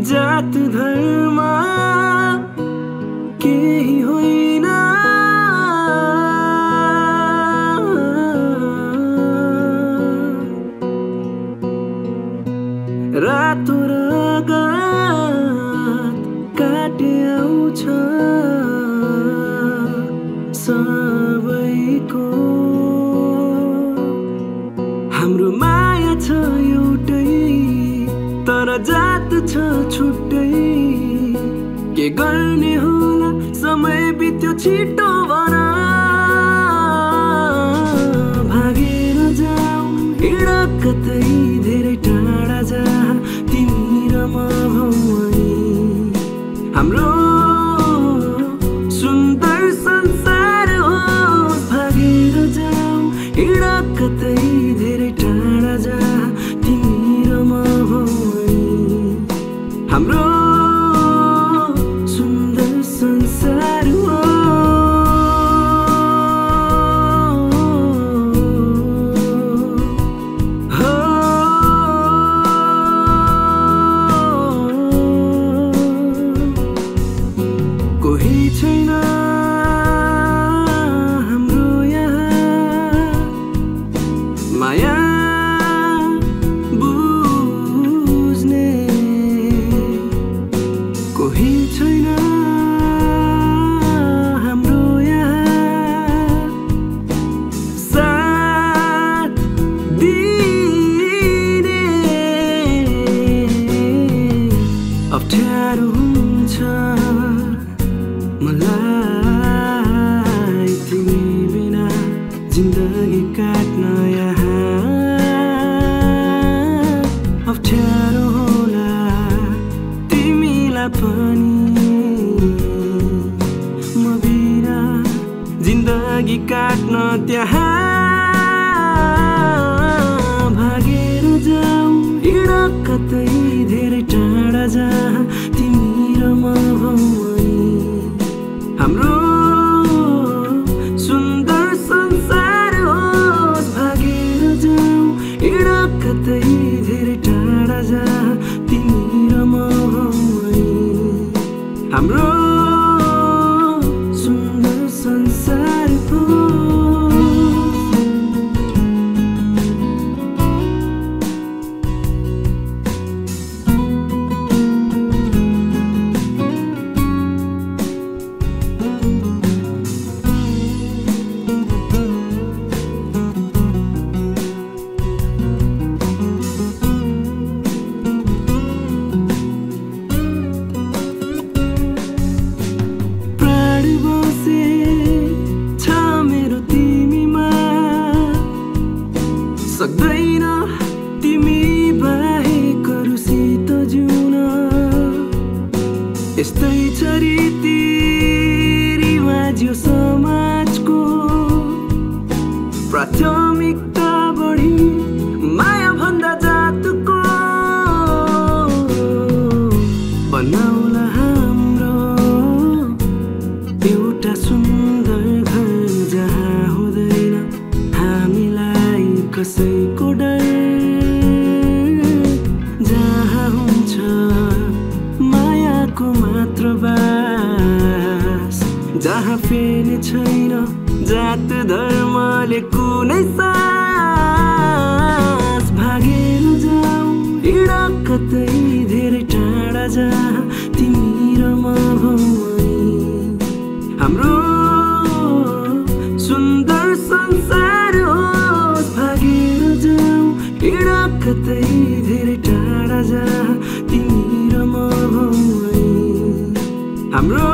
जात धर्म केही होइन। रातो रगत काटे आउँछ सबैको। जात छ छुट्टै। के गर्ने होला समय बित्यो छिटो भन। भागेर जाऊ हिँड कतै छैन काट्न त्यहाँ भागेर जाऊ। हिँड कतै धेरै टाढा जा तिमी र म हौ हाम्रो सुन्दर संसार होस् भागेर जाऊ। हिँड कतै धेरै टाढा जा तिमी र म हौ हाम्रो सक्दैन। तिमी बाहेक अरूसित जिउन। यस्तै छ रीति रिवाज यो समाजको प्राथमिकता। फेरि छैन। जात धर्मले कुनै सास भागेर जाऊ। हिँड कतै धेरै टाढा जा। तिमी र म हौ हाम्रो सुन्दर संसार होस्। भागेर जाऊ। हिँड कतै धेरै टाढा जा। तिमी र म हौ हाम्रो